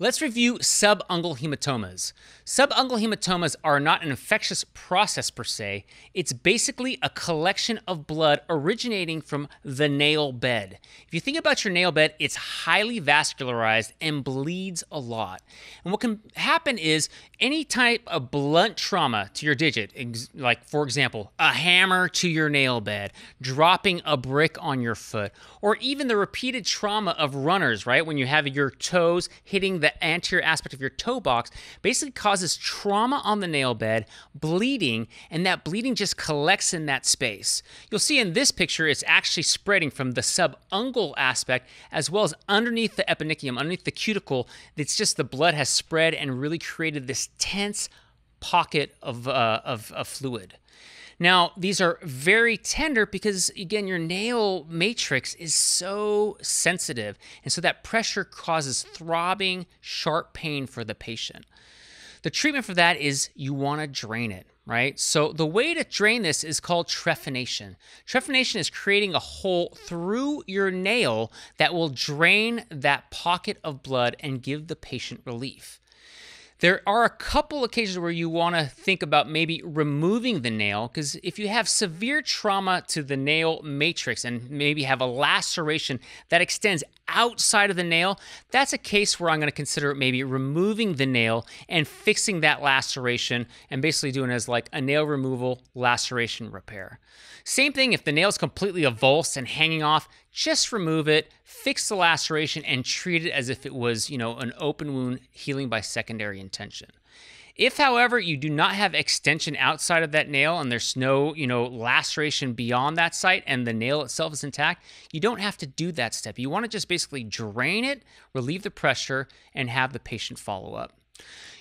Let's review subungual hematomas. Subungual hematomas are not an infectious process per se. It's basically a collection of blood originating from the nail bed. If you think about your nail bed, it's highly vascularized and bleeds a lot. And what can happen is any type of blunt trauma to your digit, like for example, a hammer to your nail bed, dropping a brick on your foot, or even the repeated trauma of runners, right? When you have your toes hitting the anterior aspect of your toe box basically causes trauma on the nail bed, bleeding, and that bleeding just collects in that space. You'll see in this picture it's actually spreading from the subungual aspect as well as underneath the eponychium, underneath the cuticle. It's just the blood has spread and really created this tense pocket of, uh, of, of fluid. Now, these are very tender because, again, your nail matrix is so sensitive. And so that pressure causes throbbing, sharp pain for the patient. The treatment for that is you want to drain it, right? So the way to drain this is called trephination. Trephination is creating a hole through your nail that will drain that pocket of blood and give the patient relief. There are a couple occasions where you want to think about maybe removing the nail because if you have severe trauma to the nail matrix and maybe have a laceration that extends outside of the nail, that's a case where I'm going to consider maybe removing the nail and fixing that laceration and basically doing as like a nail removal laceration repair. Same thing if the nail is completely avulsed and hanging off, just remove it, fix the laceration, and treat it as if it was, you know, an open wound healing by secondary intention. If, however, you do not have extension outside of that nail and there's no, you know, laceration beyond that site and the nail itself is intact, you don't have to do that step. You want to just basically drain it, relieve the pressure, and have the patient follow up.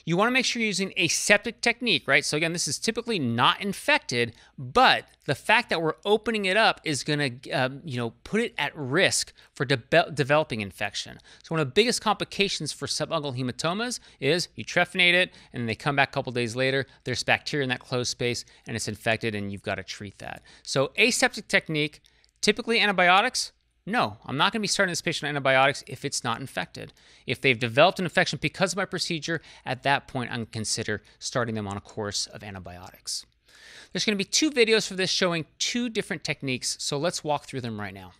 You want to make sure you're using aseptic technique, right? So again, this is typically not infected, but the fact that we're opening it up is going to, um, you know, put it at risk for de developing infection. So one of the biggest complications for subungual hematomas is you trephinate it, and they come back a couple days later. There's bacteria in that closed space, and it's infected, and you've got to treat that. So aseptic technique, typically antibiotics, no, I'm not going to be starting this patient on antibiotics if it's not infected. If they've developed an infection because of my procedure, at that point, I'm going to consider starting them on a course of antibiotics. There's going to be two videos for this showing two different techniques, so let's walk through them right now.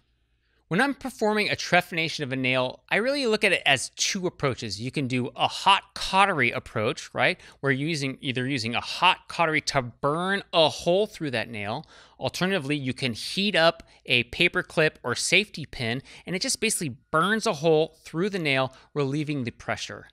When I'm performing a trephination of a nail, I really look at it as two approaches. You can do a hot cautery approach, right? Where you're using either using a hot cautery to burn a hole through that nail. Alternatively, you can heat up a paper clip or safety pin and it just basically burns a hole through the nail, relieving the pressure.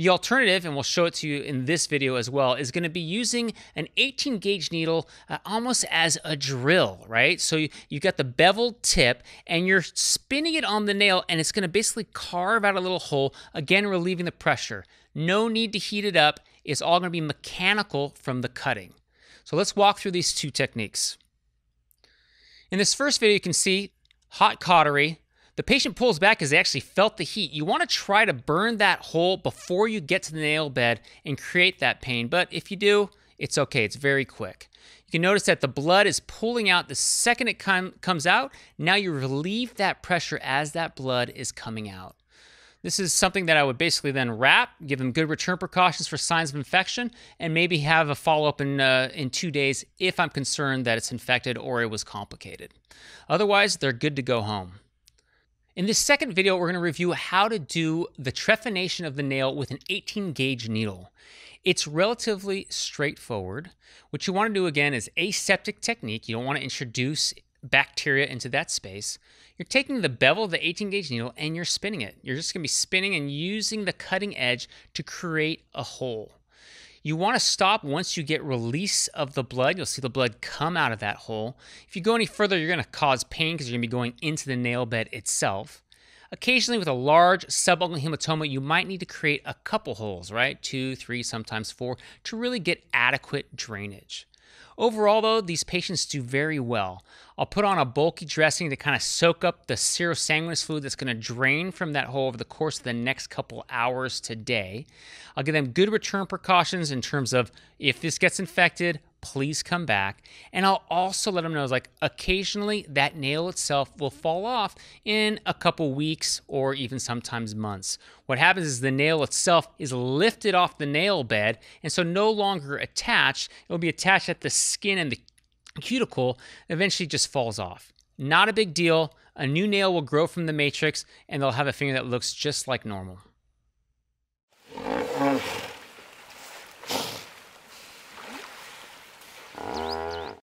The alternative, and we'll show it to you in this video as well, is going to be using an 18 gauge needle uh, almost as a drill, right? So you, you got the beveled tip and you're spinning it on the nail and it's going to basically carve out a little hole, again, relieving the pressure. No need to heat it up. It's all going to be mechanical from the cutting. So let's walk through these two techniques. In this first video, you can see hot cautery, the patient pulls back because they actually felt the heat. You want to try to burn that hole before you get to the nail bed and create that pain. But if you do, it's okay. It's very quick. You can notice that the blood is pulling out the second it com comes out. Now you relieve that pressure as that blood is coming out. This is something that I would basically then wrap, give them good return precautions for signs of infection, and maybe have a follow up in, uh, in two days if I'm concerned that it's infected or it was complicated. Otherwise, they're good to go home. In this second video, we're going to review how to do the trephination of the nail with an 18 gauge needle. It's relatively straightforward. What you want to do again is aseptic technique. You don't want to introduce bacteria into that space. You're taking the bevel of the 18 gauge needle and you're spinning it. You're just going to be spinning and using the cutting edge to create a hole. You want to stop once you get release of the blood. You'll see the blood come out of that hole. If you go any further, you're going to cause pain because you're going to be going into the nail bed itself. Occasionally, with a large subungual hematoma, you might need to create a couple holes, right? Two, three, sometimes four, to really get adequate drainage. Overall, though, these patients do very well. I'll put on a bulky dressing to kind of soak up the serosanguinous fluid that's going to drain from that hole over the course of the next couple hours today. I'll give them good return precautions in terms of if this gets infected, please come back. And I'll also let them know like occasionally that nail itself will fall off in a couple weeks or even sometimes months. What happens is the nail itself is lifted off the nail bed and so no longer attached. It will be attached at the skin and the cuticle, eventually just falls off. Not a big deal. A new nail will grow from the matrix and they'll have a finger that looks just like normal.